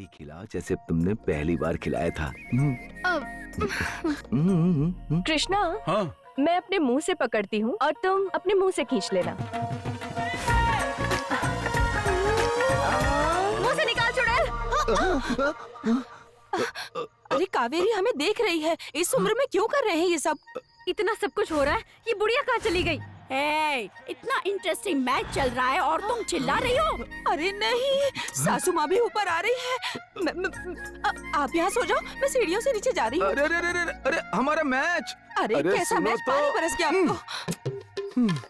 ही खिलाओ जैसे तुमने पहली बार खिलाया था। अब। कृष्णा हाँ। मैं अपने मुँह से पकड़ती हूँ और तुम अपने मुँह से खींच लेना। मुँह से निकाल चुड़ैल। अरे कावेरी हमें देख रही है। इस उम्र में क्यों कर रहे हैं ये सब? इतना सब कुछ हो रहा है ये बुढ़िया कहाँ चली गई? हे, इतना इंटरेस्टिंग मैच चल रहा है और तुम चिल्ला रही हो। अरे नहीं सासू माँ भी ऊपर आ रही है। म, म, आ- आप यहाँ सो जाओ मैं सीढ़ियों से नीचे जा रही हूँ। अरे अरे अरे अरे अरे हमारा मैच अरे अरे कैसा मैच तो। पानी बरस गया आपको।